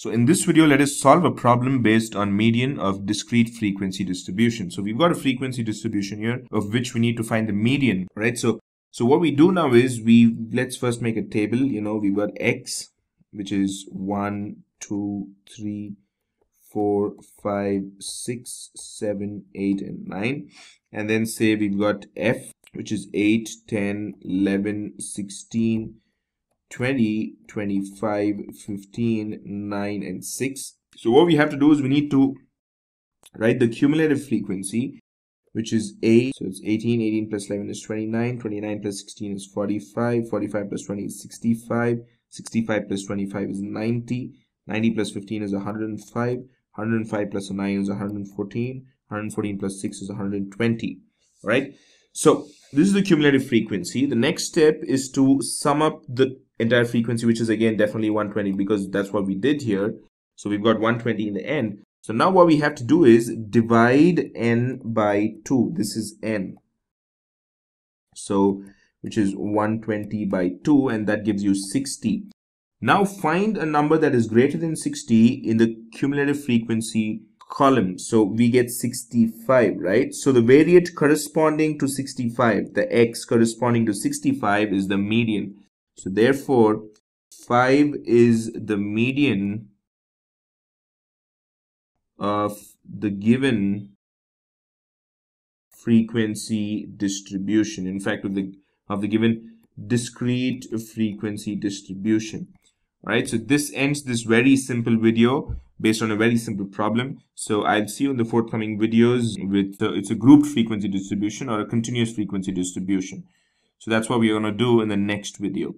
So in this video, let us solve a problem based on median of discrete frequency distribution. So we've got a frequency distribution here of which we need to find the median, right? So, so what we do now is we, let's first make a table, you know, we've got X, which is one, two, three, four, five, six, seven, eight, and 9. And then say we've got F, which is 8, 10, 11, 16, 20, 25, 15, 9, and 6. So what we have to do is we need to write the cumulative frequency, which is A. So it's 18, 18 plus 11 is 29, 29 plus 16 is 45, 45 plus 20 is 65, 65 plus 25 is 90, 90 plus 15 is 105, 105 plus 9 is 114, 114 plus 6 is 120, right? So this is the cumulative frequency. The next step is to sum up the entire frequency, which is again definitely 120 because that's what we did here. So we've got 120 in the end. So now what we have to do is divide n by 2. This is n. So which is 120 by 2 and that gives you 60. Now find a number that is greater than 60 in the cumulative frequency column. So we get 65, right? So the variate corresponding to 65, the x corresponding to 65 is the median. So therefore, 5 is the median of the given frequency distribution. In fact, of the, of the given discrete frequency distribution. Right, so this ends this very simple video based on a very simple problem. So I'll see you in the forthcoming videos with, uh, it's a grouped frequency distribution or a continuous frequency distribution. So that's what we're going to do in the next video.